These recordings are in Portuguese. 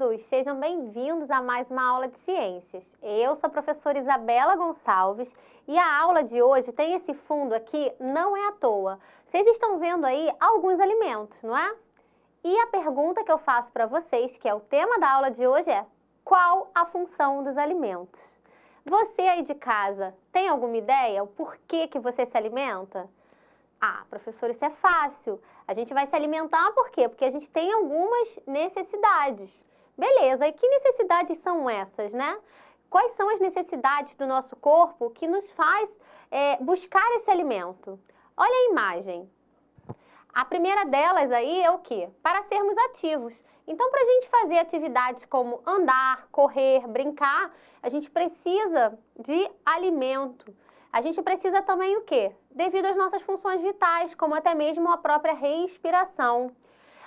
Todos, sejam bem-vindos a mais uma aula de ciências. Eu sou a professora Isabela Gonçalves e a aula de hoje tem esse fundo aqui, não é à toa. Vocês estão vendo aí alguns alimentos, não é? E a pergunta que eu faço para vocês, que é o tema da aula de hoje, é qual a função dos alimentos? Você aí de casa tem alguma ideia o porquê que você se alimenta? Ah, professor, isso é fácil. A gente vai se alimentar por quê? Porque a gente tem algumas necessidades. Beleza, e que necessidades são essas, né? Quais são as necessidades do nosso corpo que nos faz é, buscar esse alimento? Olha a imagem. A primeira delas aí é o quê? Para sermos ativos. Então, para a gente fazer atividades como andar, correr, brincar, a gente precisa de alimento. A gente precisa também o quê? Devido às nossas funções vitais, como até mesmo a própria respiração.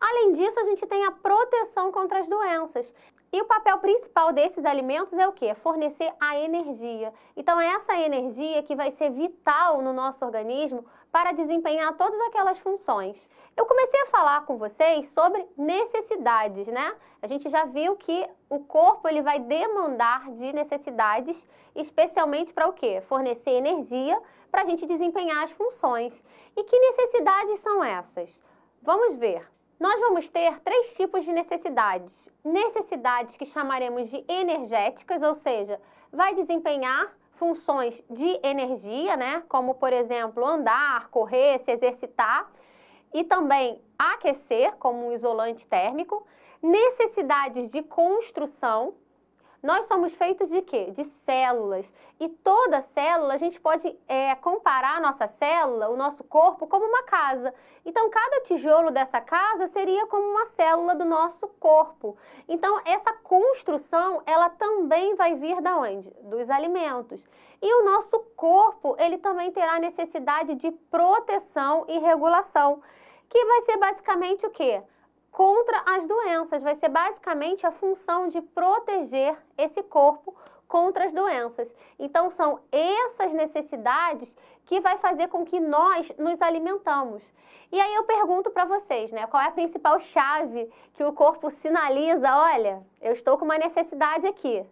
Além disso, a gente tem a proteção contra as doenças. E o papel principal desses alimentos é o quê? Fornecer a energia. Então, é essa energia que vai ser vital no nosso organismo para desempenhar todas aquelas funções. Eu comecei a falar com vocês sobre necessidades, né? A gente já viu que o corpo ele vai demandar de necessidades, especialmente para o quê? Fornecer energia para a gente desempenhar as funções. E que necessidades são essas? Vamos ver. Nós vamos ter três tipos de necessidades. Necessidades que chamaremos de energéticas, ou seja, vai desempenhar funções de energia, né? Como, por exemplo, andar, correr, se exercitar. E também aquecer, como um isolante térmico. Necessidades de construção, nós somos feitos de quê? De células. E toda célula, a gente pode é, comparar a nossa célula, o nosso corpo, como uma casa. Então, cada tijolo dessa casa seria como uma célula do nosso corpo. Então, essa construção, ela também vai vir da onde? Dos alimentos. E o nosso corpo, ele também terá necessidade de proteção e regulação, que vai ser basicamente o quê? Contra as doenças. Vai ser basicamente a função de proteger esse corpo contra as doenças. Então, são essas necessidades que vai fazer com que nós nos alimentamos. E aí eu pergunto para vocês, né, qual é a principal chave que o corpo sinaliza, olha, eu estou com uma necessidade aqui.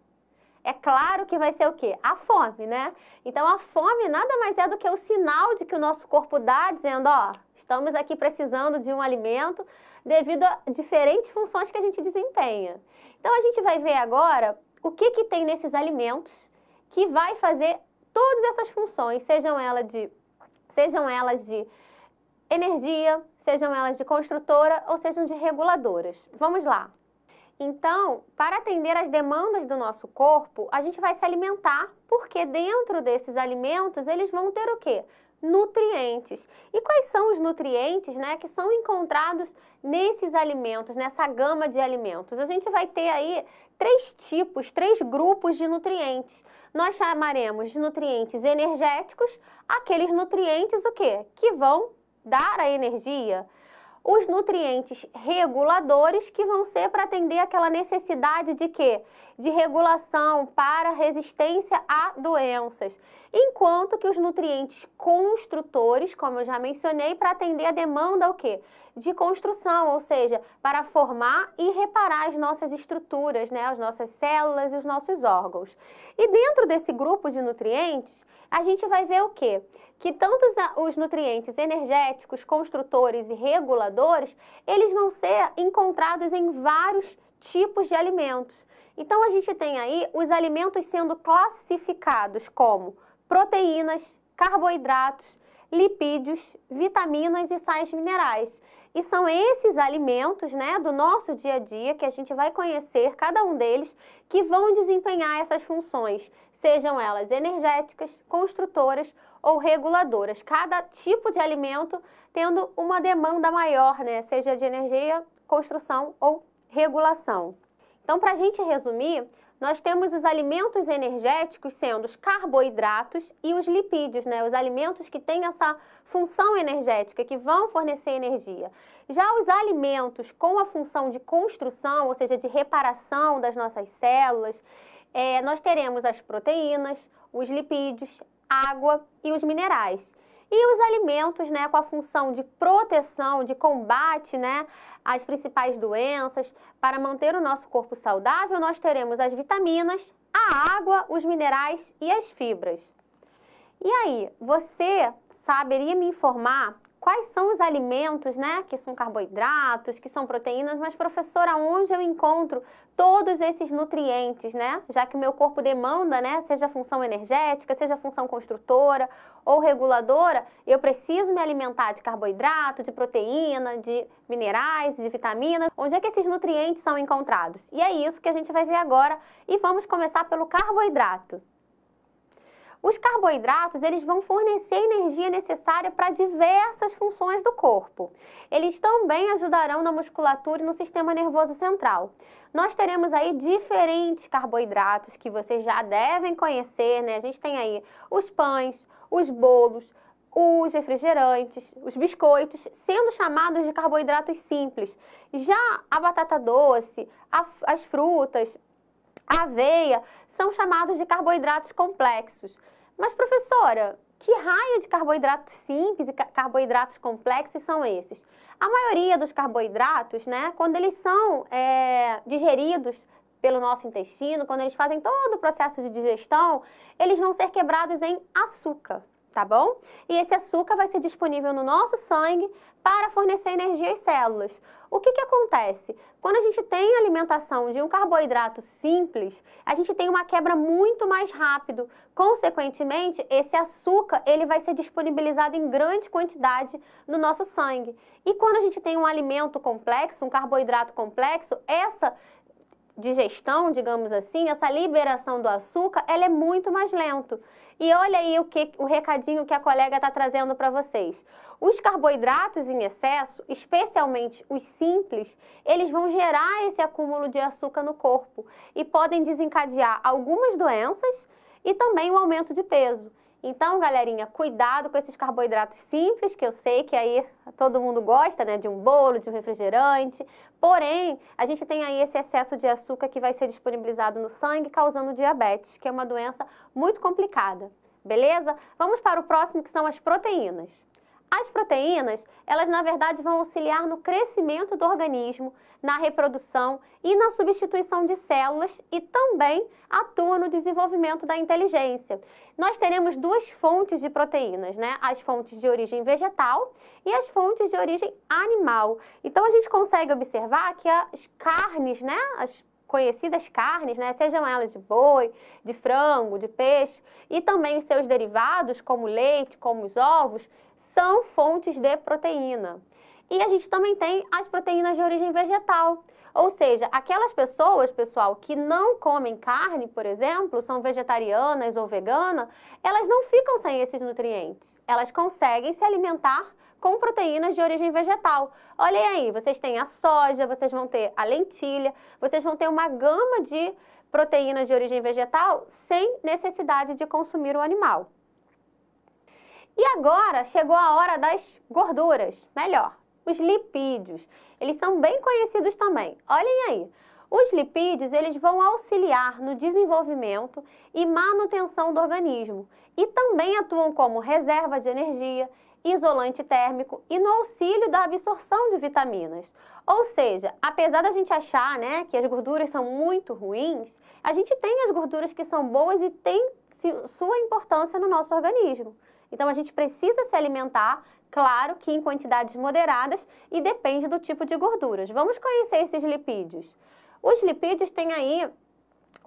É claro que vai ser o quê? A fome, né? Então a fome nada mais é do que o sinal de que o nosso corpo dá, dizendo, ó, estamos aqui precisando de um alimento, devido a diferentes funções que a gente desempenha. Então, a gente vai ver agora o que, que tem nesses alimentos que vai fazer todas essas funções, sejam elas de, sejam elas de energia, sejam elas de construtora ou sejam de reguladoras. Vamos lá. Então, para atender às demandas do nosso corpo, a gente vai se alimentar, porque dentro desses alimentos eles vão ter o quê? nutrientes. E quais são os nutrientes né, que são encontrados nesses alimentos, nessa gama de alimentos? A gente vai ter aí três tipos, três grupos de nutrientes. Nós chamaremos de nutrientes energéticos, aqueles nutrientes o quê? Que vão dar a energia os nutrientes reguladores que vão ser para atender aquela necessidade de quê? De regulação para resistência a doenças. Enquanto que os nutrientes construtores, como eu já mencionei, para atender a demanda o quê? De construção, ou seja, para formar e reparar as nossas estruturas, né? as nossas células e os nossos órgãos. E dentro desse grupo de nutrientes, a gente vai ver o quê? Que tanto os nutrientes energéticos, construtores e reguladores, eles vão ser encontrados em vários tipos de alimentos. Então a gente tem aí os alimentos sendo classificados como proteínas, carboidratos, lipídios, vitaminas e sais minerais. E são esses alimentos, né, do nosso dia a dia que a gente vai conhecer cada um deles que vão desempenhar essas funções, sejam elas energéticas, construtoras ou reguladoras. Cada tipo de alimento tendo uma demanda maior, né, seja de energia, construção ou regulação. Então, para a gente resumir, nós temos os alimentos energéticos sendo os carboidratos e os lipídios, né? Os alimentos que têm essa função energética, que vão fornecer energia. Já os alimentos com a função de construção, ou seja, de reparação das nossas células, é, nós teremos as proteínas, os lipídios, água e os minerais. E os alimentos, né, com a função de proteção, de combate, né, às principais doenças, para manter o nosso corpo saudável, nós teremos as vitaminas, a água, os minerais e as fibras. E aí, você saberia me informar quais são os alimentos, né, que são carboidratos, que são proteínas, mas professora, onde eu encontro todos esses nutrientes, né? Já que o meu corpo demanda, né, seja função energética, seja função construtora ou reguladora, eu preciso me alimentar de carboidrato, de proteína, de minerais, de vitaminas. Onde é que esses nutrientes são encontrados? E é isso que a gente vai ver agora e vamos começar pelo carboidrato. Os carboidratos, eles vão fornecer a energia necessária para diversas funções do corpo. Eles também ajudarão na musculatura e no sistema nervoso central. Nós teremos aí diferentes carboidratos que vocês já devem conhecer, né? A gente tem aí os pães, os bolos, os refrigerantes, os biscoitos, sendo chamados de carboidratos simples. Já a batata doce, a, as frutas, aveia são chamados de carboidratos complexos. Mas, professora, que raio de carboidratos simples e carboidratos complexos são esses? A maioria dos carboidratos, né, quando eles são é, digeridos pelo nosso intestino, quando eles fazem todo o processo de digestão, eles vão ser quebrados em açúcar tá bom? E esse açúcar vai ser disponível no nosso sangue para fornecer energia às células. O que, que acontece? Quando a gente tem alimentação de um carboidrato simples, a gente tem uma quebra muito mais rápido. Consequentemente, esse açúcar ele vai ser disponibilizado em grande quantidade no nosso sangue. E quando a gente tem um alimento complexo, um carboidrato complexo, essa digestão, digamos assim, essa liberação do açúcar, ela é muito mais lento. E olha aí o, que, o recadinho que a colega está trazendo para vocês. Os carboidratos em excesso, especialmente os simples, eles vão gerar esse acúmulo de açúcar no corpo e podem desencadear algumas doenças e também o aumento de peso. Então, galerinha, cuidado com esses carboidratos simples, que eu sei que aí todo mundo gosta, né, de um bolo, de um refrigerante. Porém, a gente tem aí esse excesso de açúcar que vai ser disponibilizado no sangue, causando diabetes, que é uma doença muito complicada. Beleza? Vamos para o próximo, que são as proteínas. As proteínas, elas na verdade vão auxiliar no crescimento do organismo, na reprodução e na substituição de células e também atuam no desenvolvimento da inteligência. Nós teremos duas fontes de proteínas, né? As fontes de origem vegetal e as fontes de origem animal. Então a gente consegue observar que as carnes, né, as conhecidas carnes, né, sejam elas de boi, de frango, de peixe, e também os seus derivados, como leite, como os ovos, são fontes de proteína. E a gente também tem as proteínas de origem vegetal. Ou seja, aquelas pessoas, pessoal, que não comem carne, por exemplo, são vegetarianas ou veganas, elas não ficam sem esses nutrientes. Elas conseguem se alimentar com proteínas de origem vegetal. Olhem aí, vocês têm a soja, vocês vão ter a lentilha, vocês vão ter uma gama de proteínas de origem vegetal sem necessidade de consumir o animal. E agora chegou a hora das gorduras, melhor, os lipídios. Eles são bem conhecidos também. Olhem aí. Os lipídios, eles vão auxiliar no desenvolvimento e manutenção do organismo e também atuam como reserva de energia isolante térmico e no auxílio da absorção de vitaminas. Ou seja, apesar da gente achar né, que as gorduras são muito ruins, a gente tem as gorduras que são boas e tem sua importância no nosso organismo. Então a gente precisa se alimentar, claro que em quantidades moderadas e depende do tipo de gorduras. Vamos conhecer esses lipídios. Os lipídios têm aí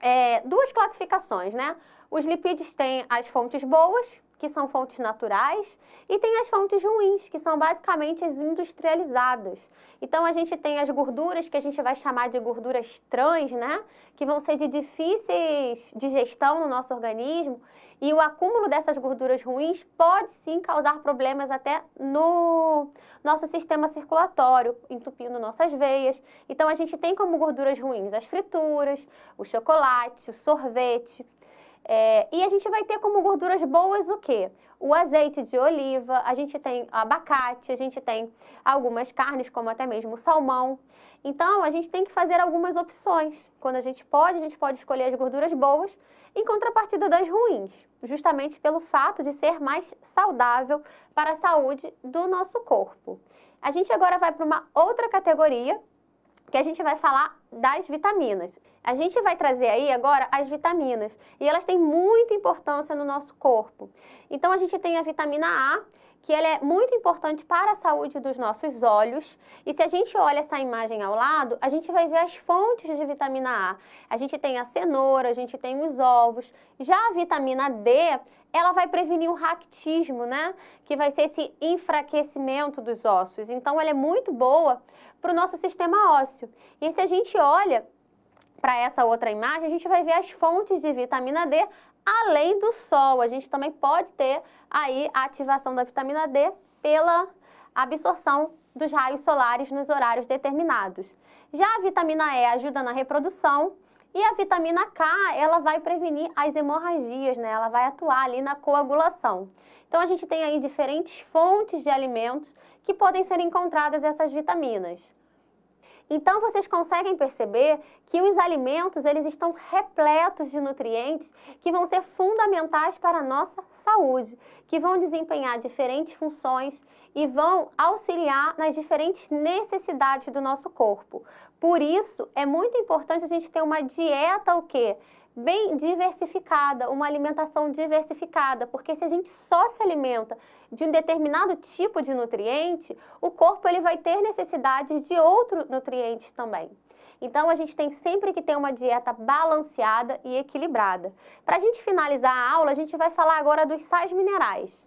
é, duas classificações, né? Os lipídios têm as fontes boas, que são fontes naturais, e tem as fontes ruins, que são basicamente as industrializadas. Então a gente tem as gorduras que a gente vai chamar de gorduras trans, né? Que vão ser de difíceis digestão no nosso organismo, e o acúmulo dessas gorduras ruins pode sim causar problemas até no nosso sistema circulatório, entupindo nossas veias. Então a gente tem como gorduras ruins as frituras, o chocolate, o sorvete, é, e a gente vai ter como gorduras boas o quê? O azeite de oliva, a gente tem abacate, a gente tem algumas carnes, como até mesmo o salmão. Então, a gente tem que fazer algumas opções. Quando a gente pode, a gente pode escolher as gorduras boas em contrapartida das ruins, justamente pelo fato de ser mais saudável para a saúde do nosso corpo. A gente agora vai para uma outra categoria, que a gente vai falar das vitaminas. A gente vai trazer aí agora as vitaminas e elas têm muita importância no nosso corpo. Então a gente tem a vitamina A, que ela é muito importante para a saúde dos nossos olhos. E se a gente olha essa imagem ao lado, a gente vai ver as fontes de vitamina A. A gente tem a cenoura, a gente tem os ovos. Já a vitamina D, ela vai prevenir o ractismo, né? Que vai ser esse enfraquecimento dos ossos. Então, ela é muito boa para o nosso sistema ósseo. E se a gente olha para essa outra imagem, a gente vai ver as fontes de vitamina D além do sol. A gente também pode ter aí a ativação da vitamina D pela absorção dos raios solares nos horários determinados. Já a vitamina E ajuda na reprodução e a vitamina K, ela vai prevenir as hemorragias, né? Ela vai atuar ali na coagulação. Então a gente tem aí diferentes fontes de alimentos que podem ser encontradas essas vitaminas. Então vocês conseguem perceber que os alimentos eles estão repletos de nutrientes que vão ser fundamentais para a nossa saúde, que vão desempenhar diferentes funções e vão auxiliar nas diferentes necessidades do nosso corpo. Por isso é muito importante a gente ter uma dieta o quê? Bem diversificada, uma alimentação diversificada, porque se a gente só se alimenta de um determinado tipo de nutriente, o corpo ele vai ter necessidade de outros nutrientes também. Então, a gente tem sempre que ter uma dieta balanceada e equilibrada. Para a gente finalizar a aula, a gente vai falar agora dos sais minerais.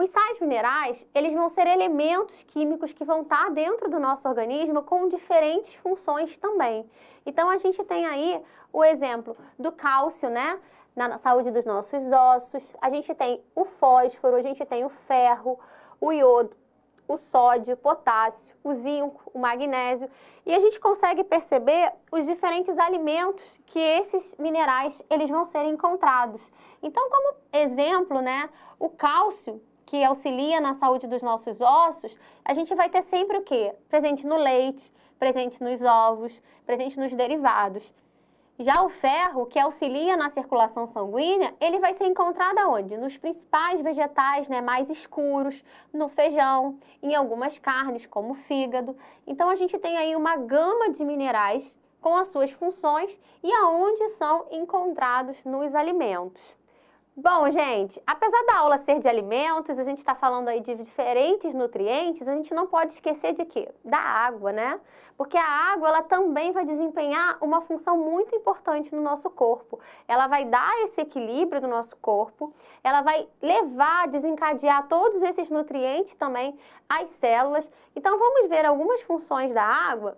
Os sais minerais, eles vão ser elementos químicos que vão estar dentro do nosso organismo com diferentes funções também. Então, a gente tem aí o exemplo do cálcio, né? Na saúde dos nossos ossos. A gente tem o fósforo, a gente tem o ferro, o iodo, o sódio, o potássio, o zinco, o magnésio. E a gente consegue perceber os diferentes alimentos que esses minerais eles vão ser encontrados. Então, como exemplo, né, o cálcio que auxilia na saúde dos nossos ossos, a gente vai ter sempre o quê? Presente no leite, presente nos ovos, presente nos derivados. Já o ferro, que auxilia na circulação sanguínea, ele vai ser encontrado onde? Nos principais vegetais né, mais escuros, no feijão, em algumas carnes, como o fígado. Então, a gente tem aí uma gama de minerais com as suas funções e aonde são encontrados nos alimentos. Bom, gente, apesar da aula ser de alimentos, a gente está falando aí de diferentes nutrientes, a gente não pode esquecer de quê? Da água, né? Porque a água, ela também vai desempenhar uma função muito importante no nosso corpo. Ela vai dar esse equilíbrio no nosso corpo, ela vai levar, desencadear todos esses nutrientes também às células. Então, vamos ver algumas funções da água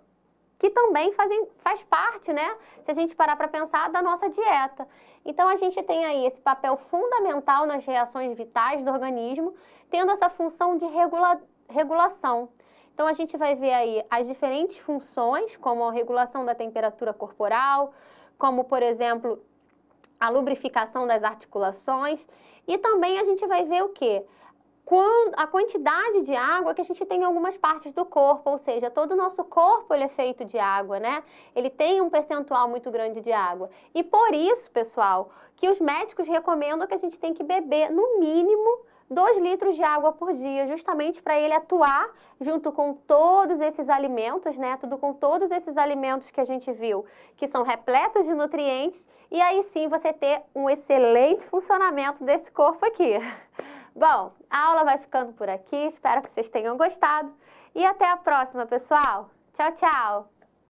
que também fazem, faz parte, né? Se a gente parar para pensar, da nossa dieta. Então, a gente tem aí esse papel fundamental nas reações vitais do organismo, tendo essa função de regula, regulação. Então, a gente vai ver aí as diferentes funções, como a regulação da temperatura corporal, como, por exemplo, a lubrificação das articulações. E também a gente vai ver o quê? A quantidade de água que a gente tem em algumas partes do corpo, ou seja, todo o nosso corpo ele é feito de água, né? Ele tem um percentual muito grande de água. E por isso, pessoal, que os médicos recomendam que a gente tem que beber no mínimo 2 litros de água por dia, justamente para ele atuar junto com todos esses alimentos, né? Tudo com todos esses alimentos que a gente viu, que são repletos de nutrientes, e aí sim você ter um excelente funcionamento desse corpo aqui. Bom, a aula vai ficando por aqui, espero que vocês tenham gostado e até a próxima, pessoal. Tchau, tchau!